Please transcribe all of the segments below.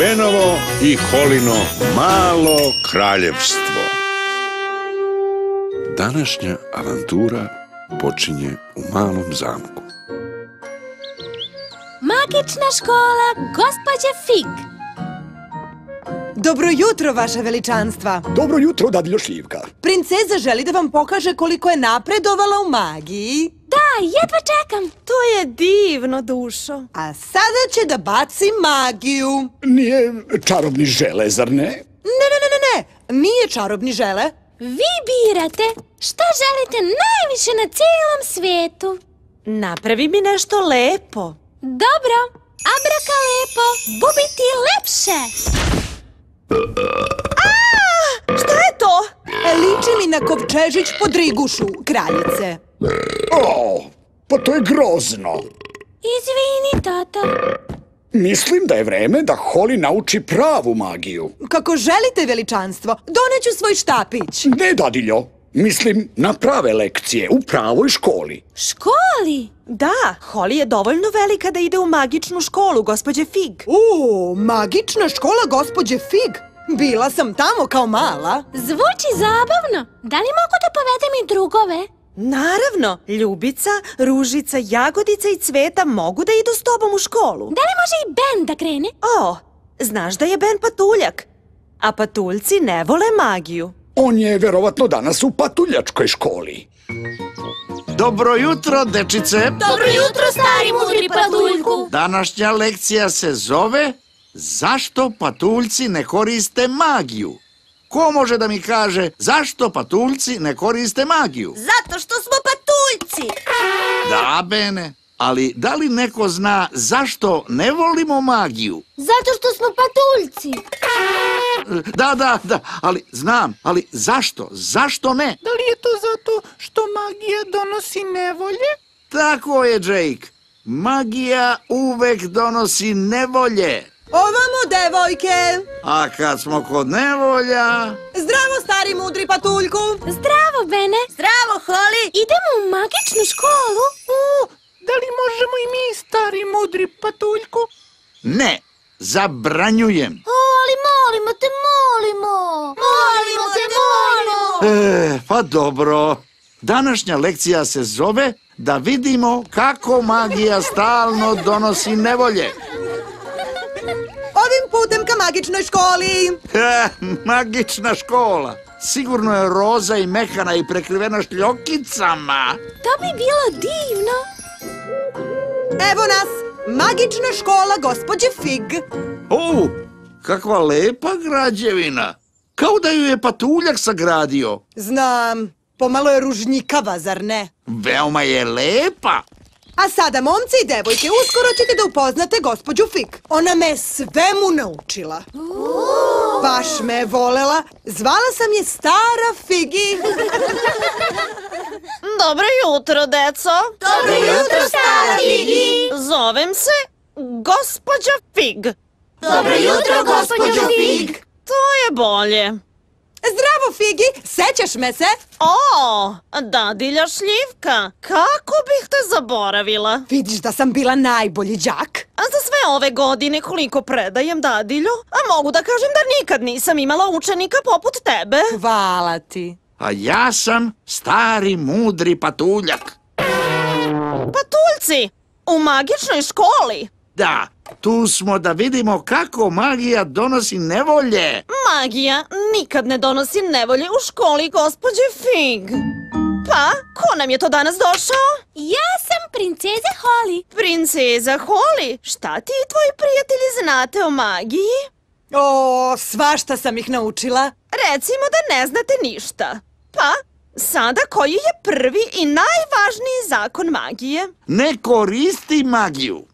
Benovo i Holino malo kraljevstvo. Današnja avantura počinje u malom zamku. Magična škola gospođe Fig. Dobro jutro, vaša veličanstva. Dobro jutro, dadiljo Šljivka. Princeza želi da vam pokaže koliko je napredovala u magiji. Da, jedva čekam. To je divno, dušo. A sada će da baci magiju. Nije čarobni žele, zar ne? Ne, ne, ne, ne, ne. Nije čarobni žele. Vi birate šta želite najviše na cijelom svijetu. Napravi mi nešto lepo. Dobro, abraka lepo, bubiti lepše. Šta je to? E, liči mi na kovčežić pod rigušu, kraljice. O, pa to je grozno. Izvini, tata. Mislim da je vreme da Holly nauči pravu magiju. Kako želite, veličanstvo, doneću svoj štapić. Ne, dadiljo. Mislim na prave lekcije u pravoj školi. Školi? Da, Holly je dovoljno velika da ide u magičnu školu, gospođe Fig. U, magična škola gospođe Fig. Bila sam tamo kao mala. Zvuči zabavno. Da li mogu da povedem i drugove? Naravno, Ljubica, Ružica, Jagodica i Cveta mogu da idu s tobom u školu. Da li može i Ben da krene? O, znaš da je Ben patuljak, a patuljci ne vole magiju. On je verovatno danas u patuljačkoj školi. Dobro jutro, dečice. Dobro jutro, stari mudri patuljku. Današnja lekcija se zove Zašto patuljci ne koriste magiju? Ko može da mi kaže zašto patuljci ne koriste magiju? Zato što smo patuljci! Da, Bene, ali da li neko zna zašto ne volimo magiju? Zato što smo patuljci. Da, da, da, ali znam, ali zašto? Zašto ne? Da li je to zato što magija donosi nevolje? Tako je, Jake. Magija uvek donosi nevolje. Ovamo, devojke. A kad smo kod nevolja... Zdravo, stari mudri patuljku. Zdravo, Bene. Zdravo, Holly! Idemo u magičnu školu. O, da li možemo i mi, stari mudri patuljku? Ne, zabranjujem. O, pa dobro. Današnja lekcija se zove da vidimo kako magija stalno donosi nevolje. Ovim putem ka magičnoj školi. E, magična škola. Sigurno je roza i mekana i prekrivena šljokicama. To bi bilo divno. Evo nas, magična škola gospođe Fig. O, kakva lepa građevina. Kao da ju je patuljak sagradio. Znam, pomalo je ružnjikava, zar ne? Veoma je lepa. A sada, momci i devojke, uskoro ćete da upoznate gospođu Fig. Ona me svemu naučila. Baš me je volela. Zvala sam je Stara Figi. Dobro jutro, deco! Dobro jutro, stara Figi. Zovem se gospođa Fig. Dobro jutro, gospođo Fig. To je bolje. Zdravo, Figi. Sećaš me se? O, dadilja šljivka, kako bih te zaboravila? Vidiš da sam bila najbolji đak. A za sve ove godine koliko predajem dadilju, a mogu da kažem da nikad nisam imala učenika poput tebe. Hvala ti. A ja sam stari mudri patuljak. Patuljci, u magičnoj školi. Da, tu smo da vidimo kako magija donosi nevolje. Magija nikad ne donosi nevolje u školi gospođe Fig. Pa, ko nam je to danas došao? Ja sam princeza Holly. Princeza Holly, šta ti i tvoji prijatelji znate o magiji? O, svašta sam ih naučila. Recimo da ne znate ništa. Pa, sada koji je prvi i najvažniji zakon magije? Ne koristi magiju.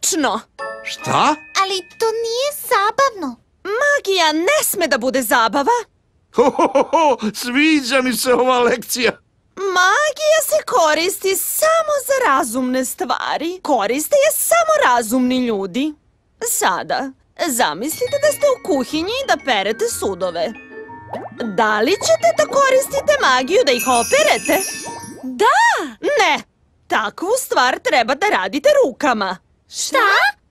Tačno! Šta? Ali to nije zabavno. Magija ne sme da bude zabava. Ho, ho, ho, sviđa mi se ova lekcija. Magija se koristi samo za razumne stvari. Koriste je samo razumni ljudi. Sada, zamislite da ste u kuhinji i da perete sudove. Da li ćete da koristite magiju da ih operete? Da! Ne! Takvu stvar treba da radite rukama. Šta?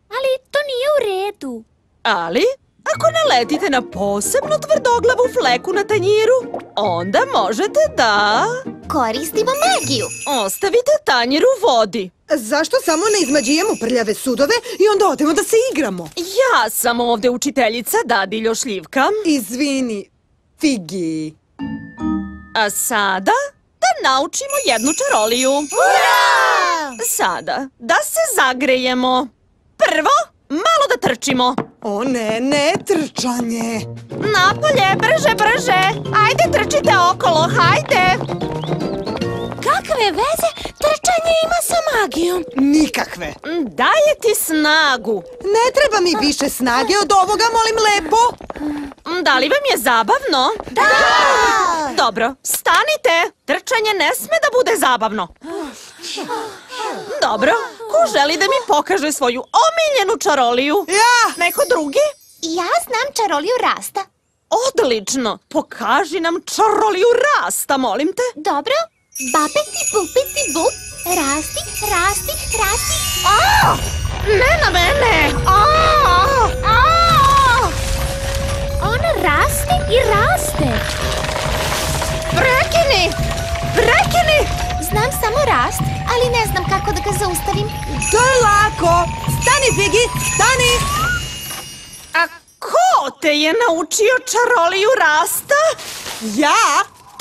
Ali to nije u redu. Ali, ako naletite na posebno tvrdoglavu fleku na tanjiru, onda možete da Koristimo magiju. ostavite tanjir u vodi. Zašto samo ne izmađijemo prljave sudove i onda odemo da se igramo? Ja sam ovde učiteljica Dadiljo Šljivka, Izvini, Figi. a sada da naučimo jednu čaroliju. Sada, da se zagrejemo. Prvo, malo da trčimo. O ne, ne trčanje. Napolje, brže, brže. Ajde, trčite okolo, hajde. Kakve veze trčanje ima sa magijom? Nikakve. Daje ti snagu. Ne treba mi više snage od ovoga, molim lepo. Da li vam je zabavno? Da! Dobro, stanite. Trčanje ne sme da bude zabavno. Dobro, ko želi da mi pokaže svoju omiljenu čaroliju? Ja! Neko drugi? Ja znam čaroliju rasta. Odlično! Pokaži nam čaroliju rasta, molim te. Dobro. Babeti, bupeti, bup. Rasti, rasti, rasti. A! Ne na mene! A! A! Ona raste i raste. Prekini! Prekini! Znam samo rast, ali ne znam kako da ga zaustavim. To je lako. Stani, Figi, stani. A ko te je naučio čaroliju rasta? Ja?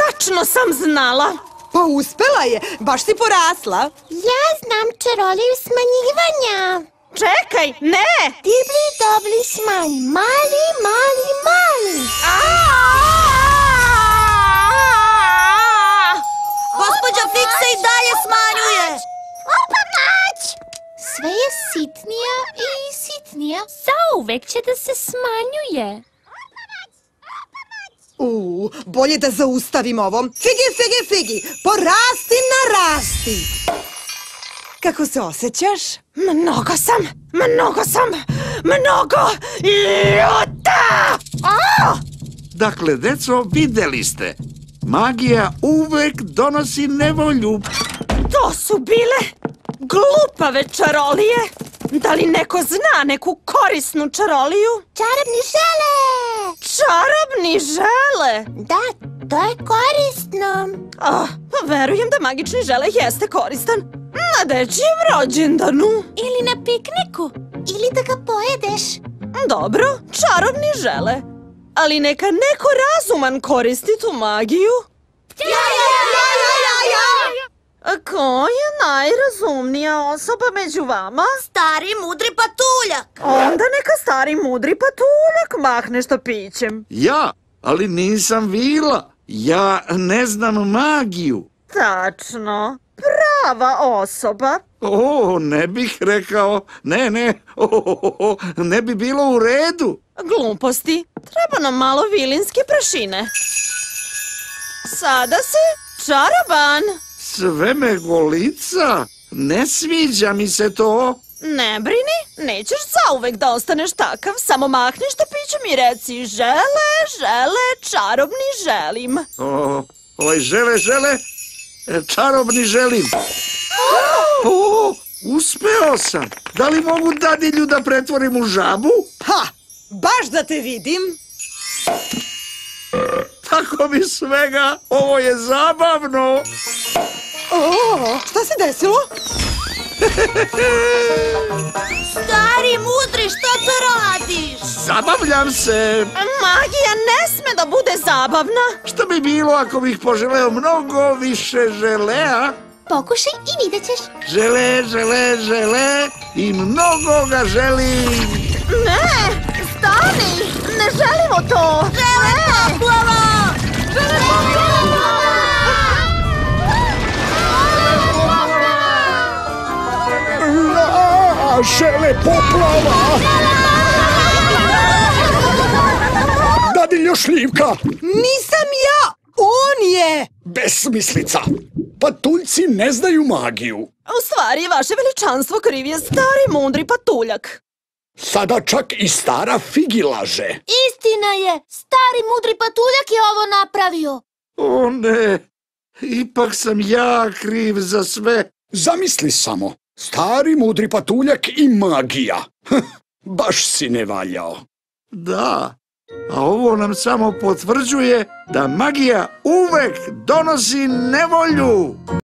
Tačno sam znala. Pa uspela je, baš si porasla. Ja znam čaroliju smanjivanja. Čekaj, ne! Dibli, dobli, smanj. Mali, mali, mali. Gospođa Fiksa i dalje smanjuje! Opamać! Sve je sitnija i sitnija. Zauvek će da se smanjuje. U, bolje da zaustavim ovo. Figi, figi, figi, porasti na rasti. Kako se osjećaš? Mnogo sam, mnogo sam, mnogo ljuta! A! Dakle, deco, videli ste. Magija uvek donosi nevolju. To su bile glupave čarolije. Da li neko zna neku korisnu čaroliju? Čarobni žele! Čarobni žele! Da, to je korisno. Ah, pa verujem da magični žele jeste koristan. Na dečijem rođendanu. Ili na pikniku. Ili da ga pojedeš. Dobro, čarobni žele. Ali neka neko razuman koristi tu magiju. Ja, ja, ja, ja, ja, ja! A ko je najrazumnija osoba među vama? Stari mudri patuljak. Onda neka stari mudri patuljak mahne štapićem. Ja, ali nisam vila. Ja ne znam magiju. Tačno. Prava osoba. O, ne bih rekao. Ne, ne, o, ne bi bilo u redu. Gluposti. Treba nam malo vilinske prašine. Sada si čaroban. Sve me golica. Ne sviđa mi se to. Ne brini, nećeš zauvek da ostaneš takav, samo mahni štapićem i reci žele, žele, čarobni želim. O, ovaj žele, žele, e, čarobni želim. O, uspeo sam. Da li mogu dadilju da pretvorim u žabu? Ha, baš da te vidim. Tako mi svega, ovo je zabavno. O, šta se desilo? Stari mudri, što to radiš? Zabavljam se. Magija ne sme da bude zabavna. Šta bi bilo ako bih poželeo mnogo više želea? Pokušaj i vidjet ćeš. Žele, žele, žele i mnogo ga želim. Ne, stani, ne želimo to. Žele poplava! Žele poplava! A, žele poplava! Dadiljo šljivka! Nisam ja, on je. Besmislica! Patuljci ne znaju magiju. U stvari, vaše veličanstvo kriv je stari mudri patuljak. Sada čak i stara Figi laže. Istina je, stari mudri patuljak je ovo napravio. O ne, ipak sam ja kriv za sve. Zamisli samo, stari mudri patuljak i magija. Baš si ne valjao. Da, a ovo nam samo potvrđuje da magija uvek donosi nevolju.